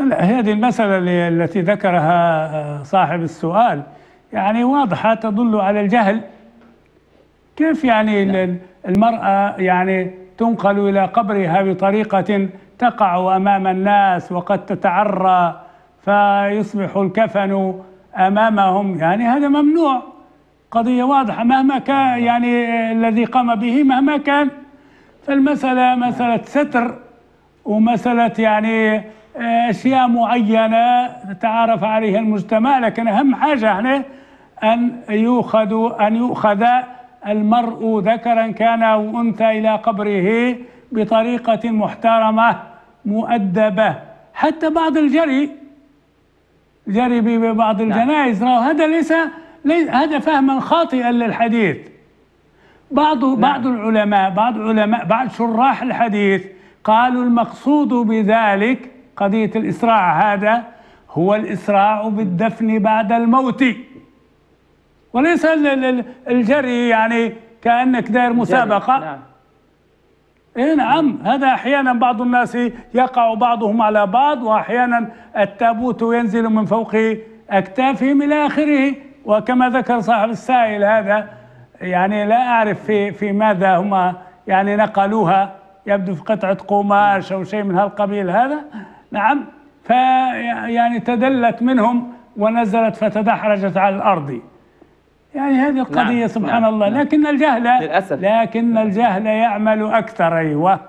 لا هذه المسألة التي ذكرها آه، صاحب السؤال يعني واضحة تدل على الجهل. كيف يعني ال- المرأة يعني تنقل إلى قبرها بطريقة تقع أمام الناس وقد تتعرى فيصبح الكفن أمامهم؟ يعني هذا ممنوع. قضية واضحة مهما كان يعني آه، الذي قام به مهما كان. فالمسألة مسألة ستر ومسألة يعني أشياء معينة تعارف عليها المجتمع لكن أهم حاجة هنا أن يؤخذ أن يؤخذ المرء ذكرا كان أو أنثى إلى قبره بطريقة محترمة مؤدبة. حتى بعض الجري جري ببعض الجنائز. راهو هذا ليس هذا فهما خاطئا للحديث. بعض بعض العلماء بعض علماء بعض شراح الحديث قالوا المقصود بذلك قضية الإسراع هذا هو الإسراع بالدفن بعد الموت. وليس ال- ال- الجري يعني كأنك داير مسابقة. نعم. اي نعم. هذا أحيانا بعض الناس يقع بعضهم على بعض وأحيانا التابوت ينزل من فوق أكتافهم إلى آخره. وكما ذكر صاحب السائل هذا يعني لا أعرف في في ماذا هم يعني نقلوها. يبدو في قطعه قماش أو شيء من هالقبيل هذا. نعم ف يعني تدلت منهم ونزلت فتدحرجت على الأرض يعني هذه القضية نعم، سبحان نعم، الله نعم. لكن الجهل للأسف. لكن الجهل يعمل أكثر أيوة